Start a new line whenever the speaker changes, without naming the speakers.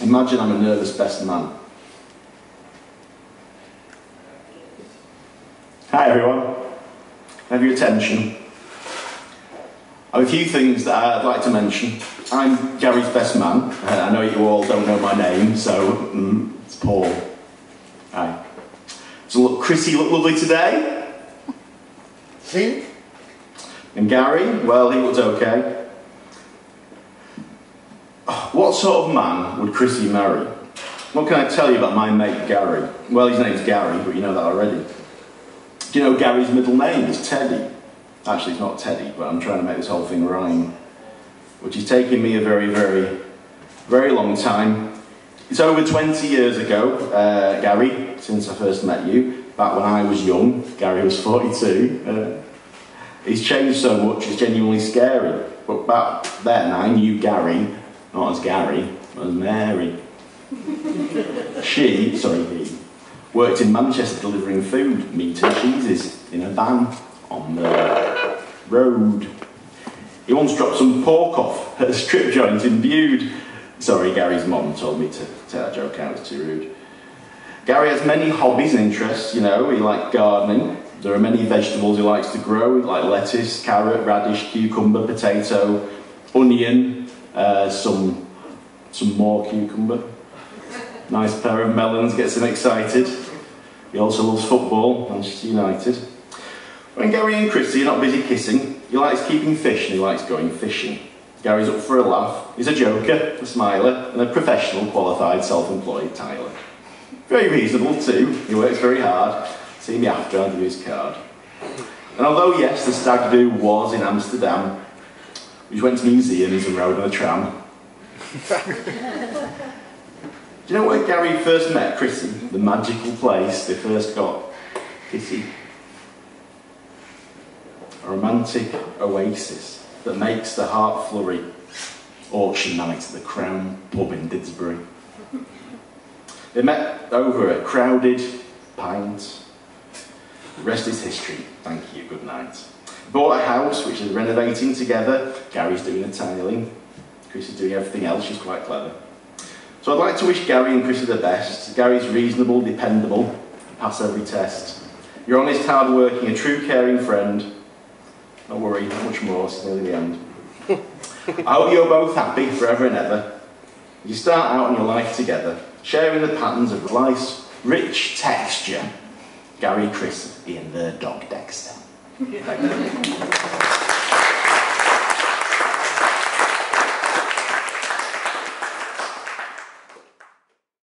Imagine I'm a nervous best man. Hi everyone. Have your attention. I have a few things that I'd like to mention. I'm Gary's best man. Uh, I know you all don't know my name, so mm, it's Paul. Hi. So look, Chrissy look lovely today.
See?
And Gary, well, he looks okay. What sort of man would Chrissy marry? What can I tell you about my mate Gary? Well, his name's Gary, but you know that already. Do you know Gary's middle name is Teddy? Actually, it's not Teddy, but I'm trying to make this whole thing rhyme. Which is taking me a very, very, very long time. It's over 20 years ago, uh, Gary, since I first met you. Back when I was young, Gary was 42. Uh, he's changed so much, it's genuinely scary. But back then, I knew Gary, not as Gary, as Mary. she, sorry, he, worked in Manchester delivering food, meat and cheeses, in a van on the road. He once dropped some pork off at a strip joint in Bude. Sorry, Gary's mom told me to take that joke out, it's too rude. Gary has many hobbies and interests, you know, he likes gardening. There are many vegetables he likes to grow, like lettuce, carrot, radish, cucumber, potato, onion, uh, some, some more cucumber. Nice pair of melons gets him excited. He also loves football, Manchester United. When Gary and Chrissy are not busy kissing, he likes keeping fish and he likes going fishing. Gary's up for a laugh, he's a joker, a smiler, and a professional, qualified, self-employed tiler. Very reasonable too, he works very hard. See me after, I'll give his card. And although yes, the stag do was in Amsterdam, we went to museums and rode on a tram. do you know where Gary first met Chrissy? The magical place they first got kissy a romantic oasis that makes the heart flurry. Auction night at the Crown pub in Didsbury. They met over a crowded pint. The rest is history. Thank you. Good night. Bought a house which is renovating together. Gary's doing the tiling. Chris is doing everything else. She's quite clever. So I'd like to wish Gary and Chris the best. Gary's reasonable, dependable, pass every test. You're honest, hard-working, a true caring friend, don't worry, not much more, it's nearly the end. I hope you're both happy forever and ever. You start out on your life together, sharing the patterns of life's rich texture. Gary, Chris, Ian, the dog Dexter. Yeah.